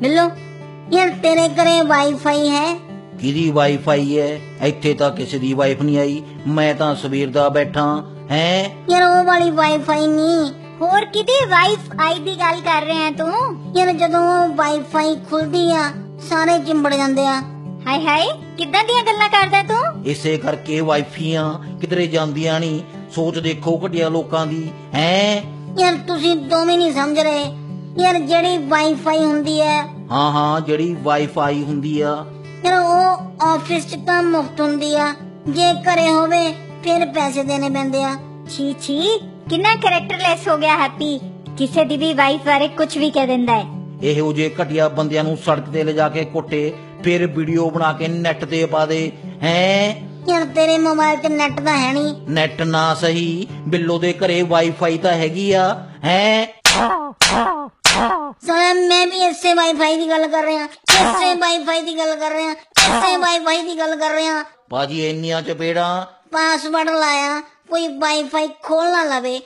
ਬਿੱਲੋ ਯਾਰ ਤੇਰੇ ਘਰੇ ਵਾਈਫਾਈ ਹੈ। ਕਿਹਦੀ ਵਾਈਫਾਈ ਹੈ? ਇੱਥੇ ਤਾਂ ਕਿਸੇ ਦੀ ਵਾਈਫ ਨਹੀਂ ਆਈ। ਮੈਂ ਤਾਂ ਸਵੇਰ ਦਾ ਬੈਠਾ ਹੈ? ਯਾਰ ਉਹ ਵਾਲੀ ਵਾਈਫਾਈ ਨਹੀਂ। ਹੋਰ ਕਿਹਦੀ ਵਾਈਫ ਆਈ ਦੀ ਗੱਲ ਕਰ ਰਹੇ ਹੈ ਤੂੰ? ਯਾਰ ਜਦੋਂ ਵਾਈਫਾਈ ਖੁੱਲਦੀ ਆ ਸਾਰੇ ਚਿੰਬੜ ਜਾਂਦੇ ਆ। ਹਾਏ ਹਾਏ ਕਿੱਦਾਂ ਦੀਆਂ ਗੱਲਾਂ ਕਰਦਾ ਤੂੰ? ਇਸੇ ਕਰਕੇ ਵਾਈਫੀਆਂ ਕਿਧਰੇ ਜਾਂਦੀਆਂ ਨਹੀਂ। ਸੋਚ ਦੇਖੋ ਘਟਿਆ ਲੋਕਾਂ ਦੀ ਹੈ? ਯਾਰ ਤੁਸੀਂ ਦੋਵੇਂ ਨਹੀਂ ਸਮਝ ਰਹੇ। ਯਾਰ ਜਿਹੜੀ ਵਾਈਫਾਈ ਹੁੰਦੀ ਹੈ। ਹਾਂ ਹਾਂ ਜਿਹੜੀ ਵਾਈਫਾਈ ਹੁੰਦੀ ਆ। ਯਾਰ ਉਹ ਆਫਿਸ 'ਚ ਤਾਂ ਮੁਫਤ ਹੁੰਦੀ ਆ। ਜੇ ਘਰੇ ਹੋਵੇ ਫਿਰ ਪੈਸੇ ਦੇਣੇ ਪੈਂਦੇ ਆ। ਛੀ ਛੀ ਕਿੰਨਾ ਕੈਰੈਕਟਰਲੈਸ ਹੋ ਗਿਆ ਹੈਪੀ ਕਿਸੇ ਦੀ ਵੀ ਵਾਈਫ ਬਾਰੇ ਕੁਝ ਵੀ ਕਹਿ ਦਿੰਦਾ ਹੈ। ਇਹੋ ਜੇ ਘਟਿਆ ਬੰਦਿਆਂ ਨੂੰ ਸੜਕ ਤੇ ਲਿਜਾ ਕੇ ਕੁੱਟੇ ਫਿਰ ਵੀਡੀਓ ਬਣਾ ਕੇ ਨੈਟ ਤੇ ਪਾ ਦੇ ਹੈ? ਯਾਰ ਤੇਰੇ ਮੋਬਾਈਲ 'ਚ ਨੈਟ ਤਾਂ ਹੈ ਨਹੀਂ ਨੈਟ ਨਾ ਸਹੀ ਬਿੱਲੋ ਦੇ ਘਰੇ ਵਾਈਫਾਈ ਤਾਂ ਹੈਗੀ ਆ ਹੈ? ਸਾਲਾ ਮੈਂ ਵੀ ਇਸੇ ਵਾਈਫਾਈ ਦੀ ਗੱਲ ਕਰ ਰਿਹਾ। ਇਸੇ ਵਾਈਫਾਈ ਦੀ ਗੱਲ ਕਰ ਰਿਹਾ। ਇਸੇ ਵਾਈਫਾਈ ਦੀ ਗੱਲ ਕਰ ਰਿਹਾ। ਬਾਜੀ ਇੰਨੀਆਂ ਚਪੇੜਾਂ। ਪਾਸਵਰਡ ਲਾਇਆ। ਕੋਈ ਵਾਈਫਾਈ ਖੋਲ ਨਾ ਲਵੇ।